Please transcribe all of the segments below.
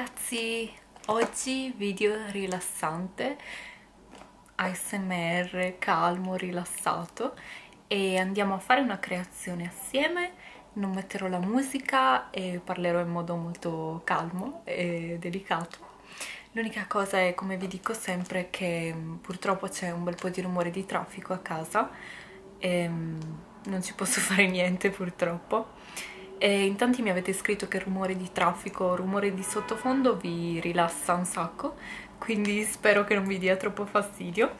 Ragazzi, oggi video rilassante, ASMR calmo, rilassato e andiamo a fare una creazione assieme, non metterò la musica e parlerò in modo molto calmo e delicato. L'unica cosa è, come vi dico sempre, che mm, purtroppo c'è un bel po' di rumore di traffico a casa e mm, non ci posso fare niente purtroppo e in tanti mi avete scritto che rumore di traffico, rumore di sottofondo vi rilassa un sacco, quindi spero che non vi dia troppo fastidio.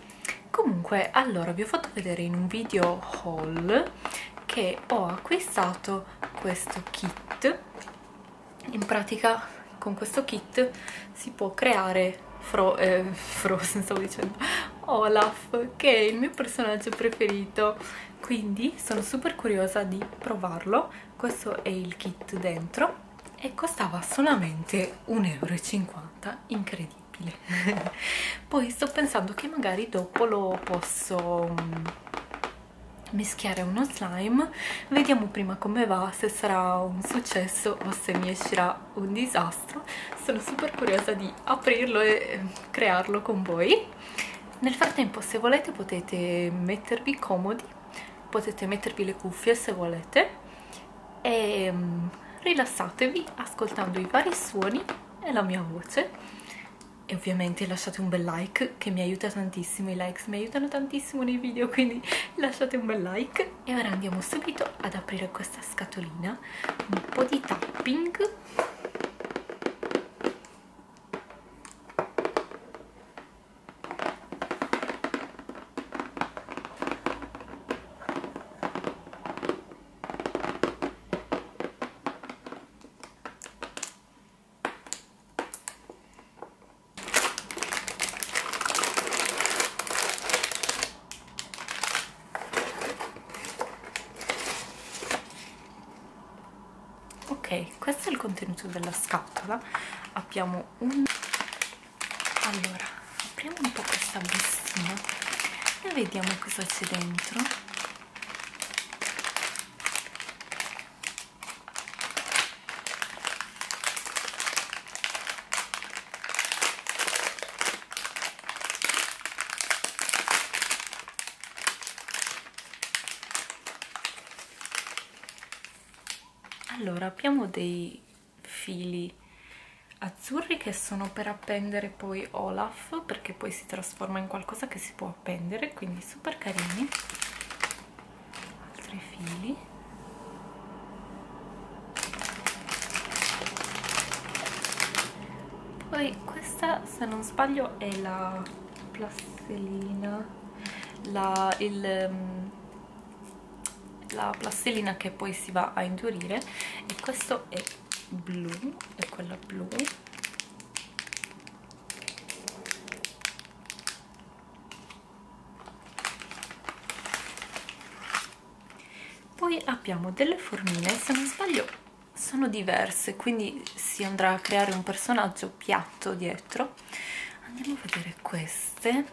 Comunque, allora, vi ho fatto vedere in un video haul che ho acquistato questo kit. In pratica, con questo kit si può creare Fro, eh, Frozen, stavo dicendo, Olaf, che è il mio personaggio preferito. Quindi sono super curiosa di provarlo. Questo è il kit dentro e costava solamente 1,50 euro incredibile. Poi sto pensando che magari dopo lo posso mm, mischiare uno slime. Vediamo prima come va se sarà un successo o se mi uscirà un disastro. Sono super curiosa di aprirlo e crearlo con voi. Nel frattempo se volete potete mettervi comodi potete mettervi le cuffie se volete e um, rilassatevi ascoltando i vari suoni e la mia voce. E ovviamente lasciate un bel like che mi aiuta tantissimo, i likes mi aiutano tantissimo nei video quindi lasciate un bel like. E ora andiamo subito ad aprire questa scatolina un po' di tapping ok questo è il contenuto della scatola. Abbiamo un allora apriamo un po' questa bustina e vediamo cosa c'è dentro allora abbiamo dei fili azzurri che sono per appendere poi Olaf perché poi si trasforma in qualcosa che si può appendere quindi super carini. Altri fili. Poi questa se non sbaglio è la plastilina la, il, um, la plastilina che poi si va a indurire e questo è blu, è quella blu. Poi abbiamo delle formine, se non sbaglio sono diverse, quindi si andrà a creare un personaggio piatto dietro. Andiamo a vedere queste.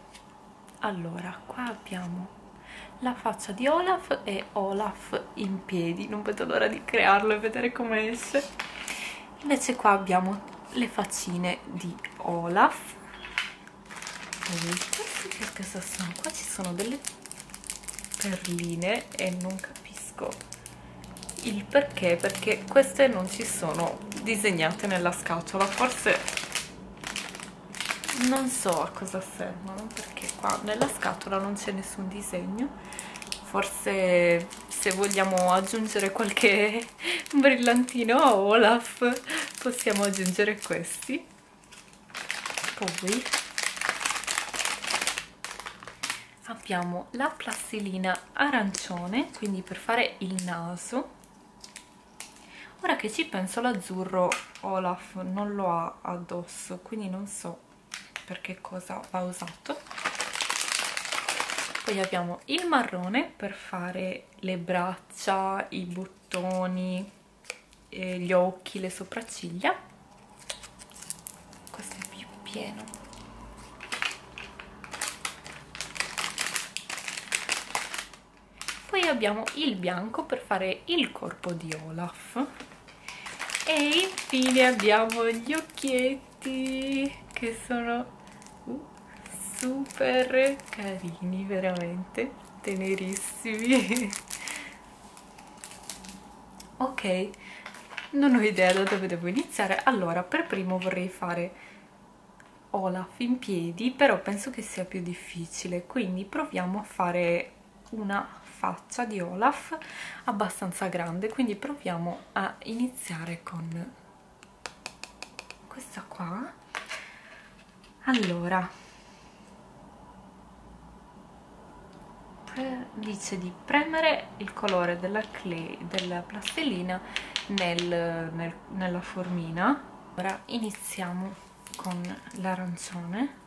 Allora, qua abbiamo la faccia di Olaf e Olaf in piedi. Non vedo l'ora di crearlo e vedere come esce. Invece qua abbiamo le faccine di Olaf. Cosa sono? qua. Ci sono delle perline e non capisco il perché perché queste non ci sono disegnate nella scatola. Forse non so a cosa servono perché qua nella scatola non c'è nessun disegno. Forse se vogliamo aggiungere qualche brillantino a Olaf possiamo aggiungere questi. Poi abbiamo la plastilina arancione quindi per fare il naso. Ora che ci penso l'azzurro Olaf non lo ha addosso quindi non so per che cosa va usato. Poi abbiamo il marrone per fare le braccia, i bottoni, eh, gli occhi, le sopracciglia. Questo è più pieno. Poi abbiamo il bianco per fare il corpo di Olaf. E infine abbiamo gli occhietti che sono super carini veramente tenerissimi. Ok non ho idea da dove devo iniziare. Allora per primo vorrei fare Olaf in piedi però penso che sia più difficile. Quindi proviamo a fare una faccia di Olaf abbastanza grande. Quindi proviamo a iniziare con questa qua. Allora dice di premere il colore della, clay, della plastilina nel, nel, nella formina. Ora iniziamo con l'arancione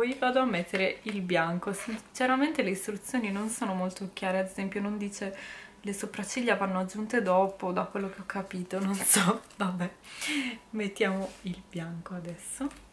poi vado a mettere il bianco. Sinceramente le istruzioni non sono molto chiare ad esempio non dice le sopracciglia vanno aggiunte dopo da quello che ho capito non so. Vabbè mettiamo il bianco adesso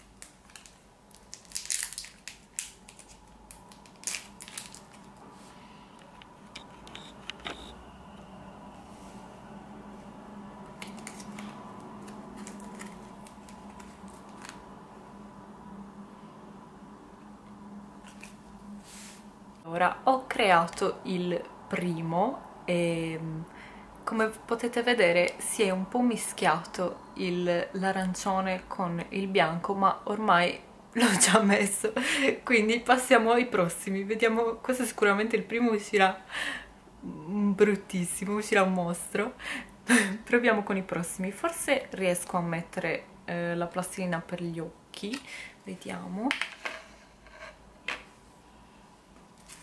Ora ho creato il primo e come potete vedere si è un po' mischiato l'arancione con il bianco ma ormai l'ho già messo. Quindi passiamo ai prossimi. Vediamo questo sicuramente il primo uscirà bruttissimo uscirà un mostro. Proviamo con i prossimi. Forse riesco a mettere eh, la plastilina per gli occhi. Vediamo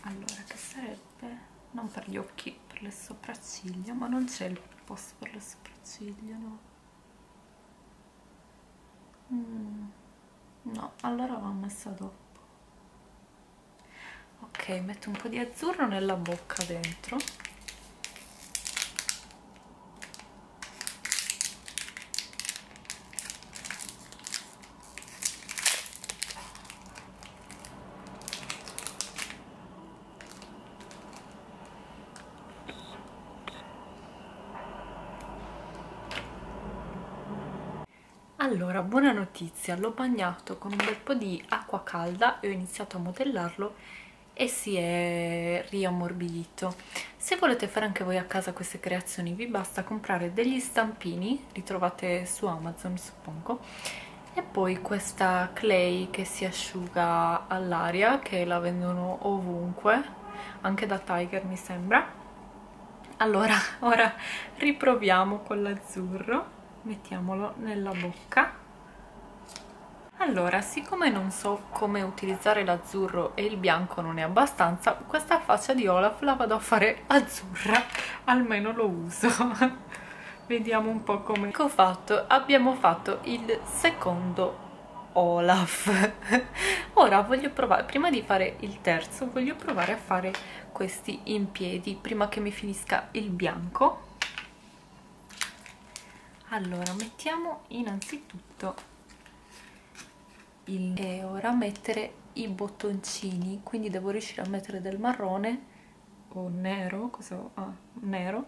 allora che sarebbe? Non per gli occhi per le sopracciglia ma non c'è il posto per le sopracciglia no? Mm, no allora l'ho messa dopo. Ok metto un po' di azzurro nella bocca dentro Allora, buona notizia, l'ho bagnato con un bel po' di acqua calda e ho iniziato a modellarlo e si è riammorbidito. Se volete fare anche voi a casa queste creazioni vi basta comprare degli stampini, li trovate su Amazon suppongo, e poi questa clay che si asciuga all'aria, che la vendono ovunque, anche da Tiger mi sembra. Allora, ora riproviamo con l'azzurro mettiamolo nella bocca. Allora siccome non so come utilizzare l'azzurro e il bianco non è abbastanza questa faccia di Olaf la vado a fare azzurra. Almeno lo uso. Vediamo un po' come ho fatto. Abbiamo fatto il secondo Olaf. Ora voglio provare prima di fare il terzo voglio provare a fare questi in piedi prima che mi finisca il bianco allora mettiamo innanzitutto il e ora mettere i bottoncini quindi devo riuscire a mettere del marrone o nero cosa ah, nero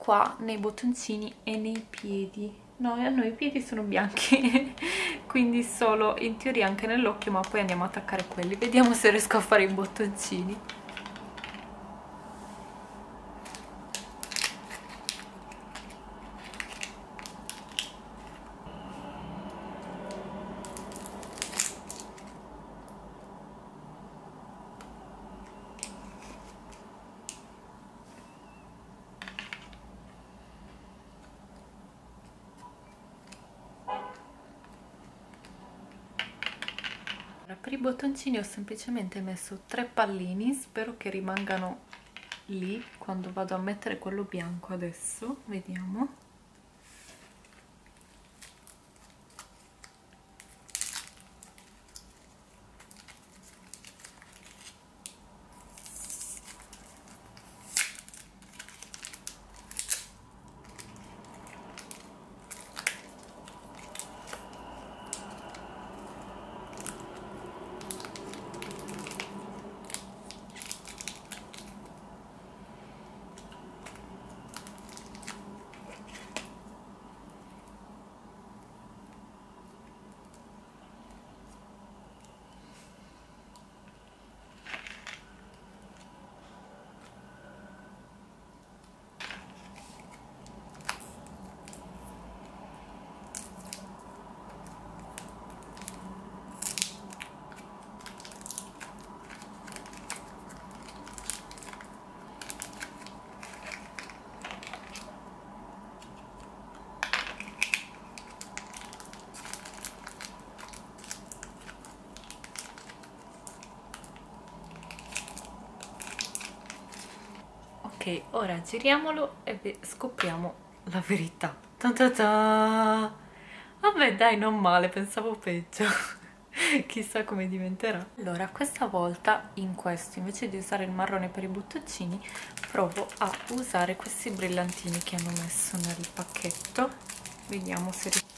qua nei bottoncini e nei piedi. No, a noi i piedi sono bianchi quindi solo in teoria anche nell'occhio ma poi andiamo a attaccare quelli. Vediamo se riesco a fare i bottoncini per i bottoncini ho semplicemente messo tre pallini spero che rimangano lì quando vado a mettere quello bianco adesso vediamo ok ora giriamolo e scopriamo la verità. Ta ta ta. vabbè dai non male pensavo peggio. Chissà come diventerà. Allora questa volta in questo invece di usare il marrone per i buttoncini provo a usare questi brillantini che hanno messo nel pacchetto. Vediamo se riesco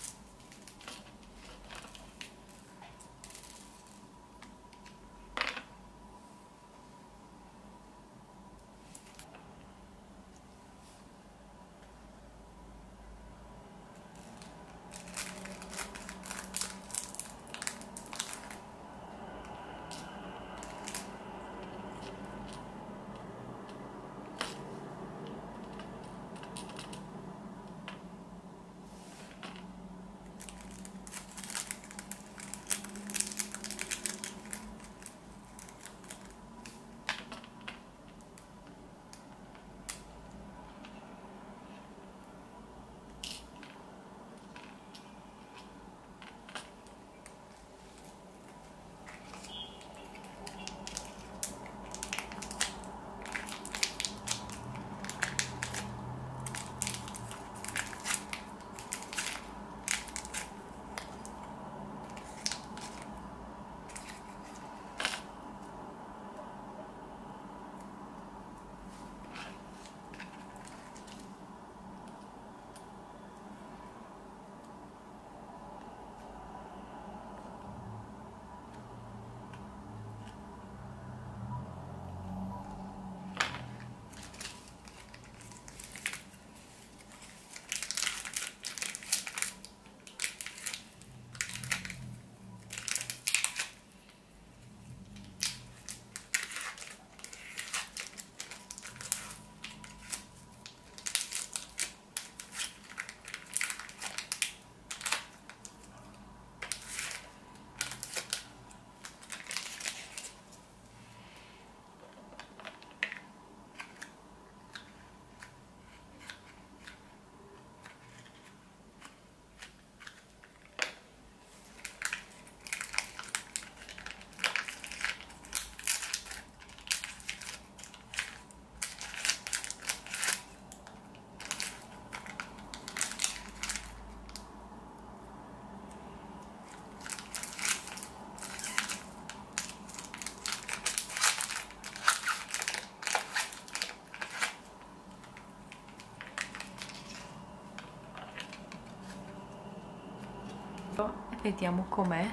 vediamo com'è.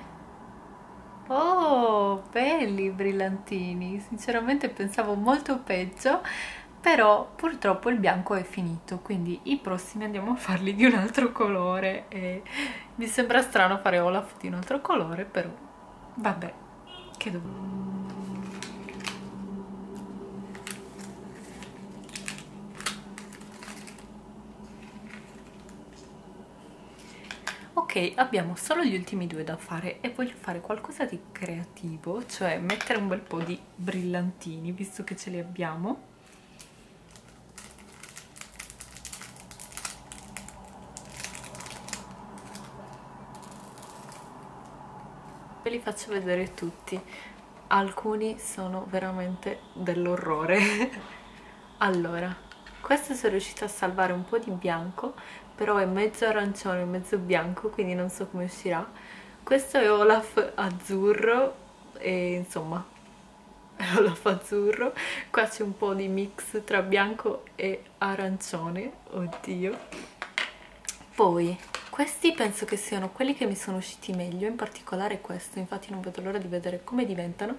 Oh belli brillantini. Sinceramente pensavo molto peggio però purtroppo il bianco è finito quindi i prossimi andiamo a farli di un altro colore. E mi sembra strano fare Olaf di un altro colore però vabbè che devo ok abbiamo solo gli ultimi due da fare e voglio fare qualcosa di creativo cioè mettere un bel po' di brillantini visto che ce li abbiamo. Ve li faccio vedere tutti. Alcuni sono veramente dell'orrore. Allora questo sono riuscita a salvare un po' di bianco però è mezzo arancione mezzo bianco quindi non so come uscirà. Questo è Olaf azzurro e insomma Olaf azzurro. Qua c'è un po' di mix tra bianco e arancione oddio. Poi questi penso che siano quelli che mi sono usciti meglio, in particolare questo, infatti non vedo l'ora di vedere come diventano.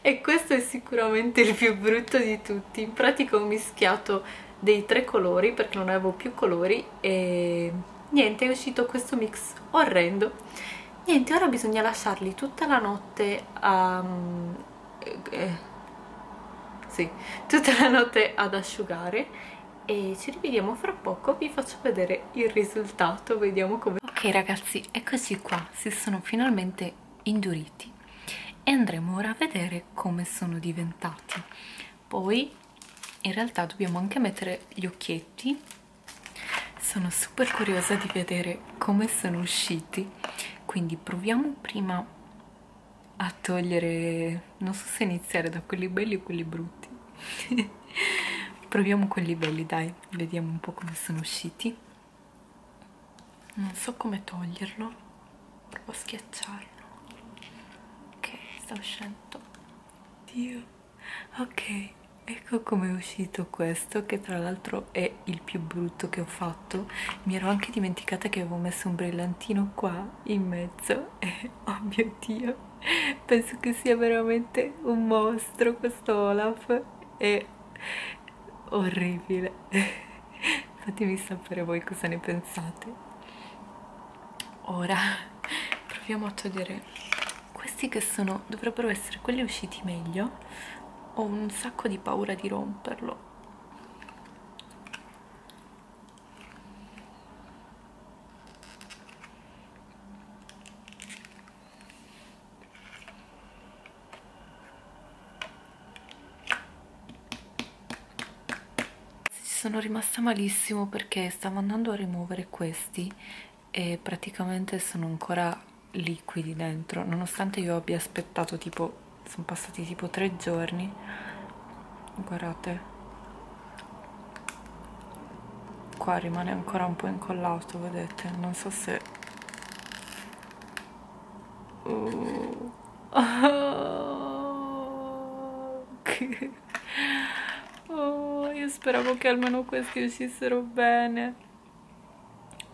E questo è sicuramente il più brutto di tutti, in pratica ho mischiato dei tre colori perché non avevo più colori e niente, è uscito questo mix orrendo niente, ora bisogna lasciarli tutta la notte a... Eh, sì, tutta la notte ad asciugare e ci rivediamo fra poco, vi faccio vedere il risultato, vediamo come... Ok ragazzi, eccoci qua, si sono finalmente induriti e andremo ora a vedere come sono diventati. Poi in realtà dobbiamo anche mettere gli occhietti, sono super curiosa di vedere come sono usciti, quindi proviamo prima a togliere, non so se iniziare da quelli belli o quelli brutti. proviamo quelli belli dai vediamo un po' come sono usciti. Non so come toglierlo. Provo a schiacciarlo. Ok sta uscendo. Dio. Ok ecco come è uscito questo che tra l'altro è il più brutto che ho fatto. Mi ero anche dimenticata che avevo messo un brillantino qua in mezzo e oh mio dio penso che sia veramente un mostro questo Olaf. E orribile. Fatemi sapere voi cosa ne pensate. Ora proviamo a togliere questi che sono dovrebbero essere quelli usciti meglio ho un sacco di paura di romperlo. Sono rimasta malissimo perché stavo andando a rimuovere questi e praticamente sono ancora liquidi dentro nonostante io abbia aspettato tipo sono passati tipo tre giorni guardate qua rimane ancora un po' incollato vedete non so se uh. oh. Oh, io speravo che almeno questi uscissero bene.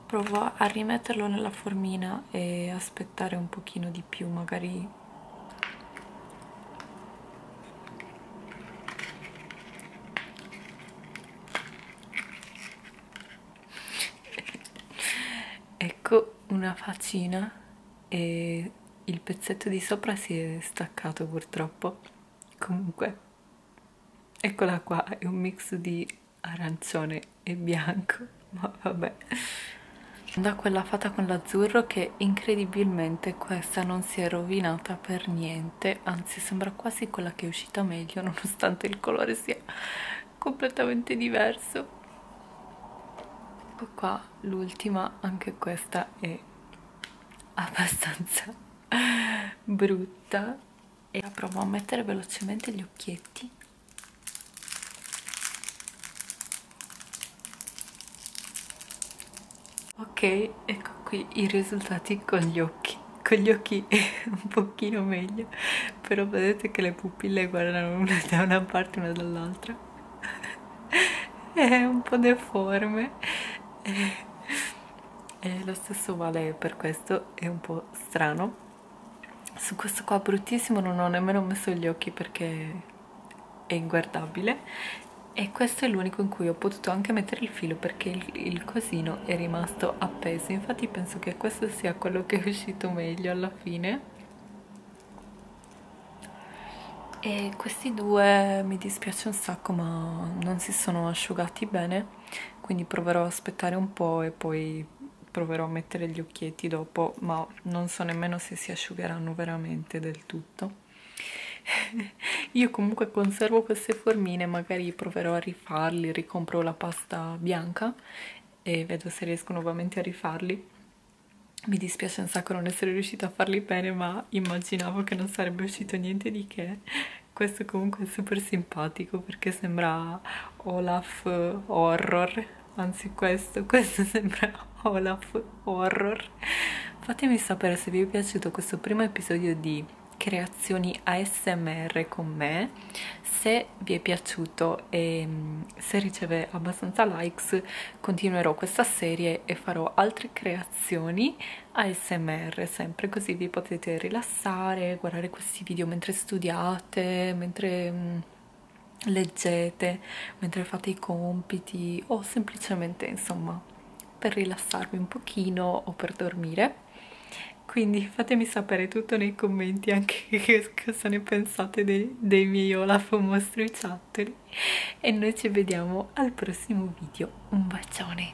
Provo a rimetterlo nella formina e aspettare un pochino di più, magari... ecco una faccina e il pezzetto di sopra si è staccato purtroppo. Comunque eccola qua è un mix di arancione e bianco ma vabbè da quella fatta con l'azzurro che incredibilmente questa non si è rovinata per niente anzi sembra quasi quella che è uscita meglio nonostante il colore sia completamente diverso ecco qua l'ultima anche questa è abbastanza brutta. E provo a mettere velocemente gli occhietti. Ok ecco qui i risultati con gli occhi. Con gli occhi un pochino meglio. Però vedete che le pupille guardano una da una parte e una dall'altra. È un po' deforme e, e lo stesso vale per questo è un po' strano. Su questo qua bruttissimo non ho nemmeno messo gli occhi perché è inguardabile. E questo è l'unico in cui ho potuto anche mettere il filo perché il, il, cosino è rimasto appeso. Infatti penso che questo sia quello che è uscito meglio alla fine. E questi due mi dispiace un sacco ma non si sono asciugati bene quindi proverò a aspettare un po' e poi proverò a mettere gli occhietti dopo ma non so nemmeno se si asciugheranno veramente del tutto. Io comunque conservo queste formine magari proverò a rifarli ricompro la pasta bianca e vedo se riesco nuovamente a rifarli. Mi dispiace un sacco non essere riuscita a farli bene ma immaginavo che non sarebbe uscito niente di che. Questo comunque è super simpatico perché sembra Olaf Horror. Anzi questo, questo sembra Olaf Horror. Fatemi sapere se vi è piaciuto questo primo episodio di creazioni ASMR con me. Se vi è piaciuto e mm, se riceve abbastanza likes continuerò questa serie e farò altre creazioni ASMR sempre così vi potete rilassare guardare questi video mentre studiate mentre mm, leggete mentre fate i compiti o semplicemente insomma per rilassarvi un pochino o per dormire. Quindi fatemi sapere tutto nei commenti anche che cosa ne pensate dei, dei miei Olaf mostruiciattoli e noi ci vediamo al prossimo video. Un bacione